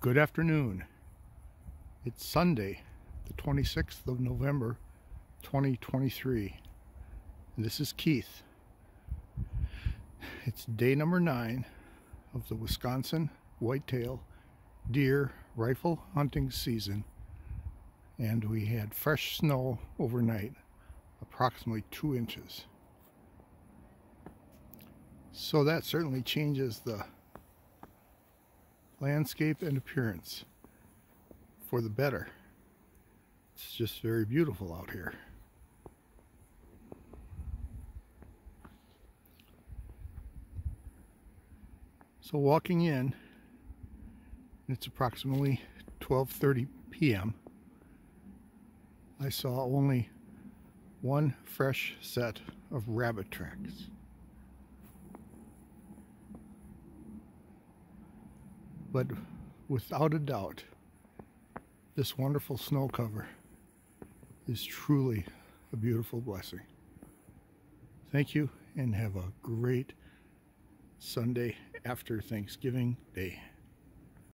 Good afternoon. It's Sunday, the 26th of November, 2023. And this is Keith. It's day number nine of the Wisconsin whitetail deer rifle hunting season. And we had fresh snow overnight, approximately two inches. So that certainly changes the landscape and appearance for the better. It's just very beautiful out here. So walking in, it's approximately 12.30 p.m. I saw only one fresh set of rabbit tracks. But without a doubt, this wonderful snow cover is truly a beautiful blessing. Thank you and have a great Sunday after Thanksgiving Day.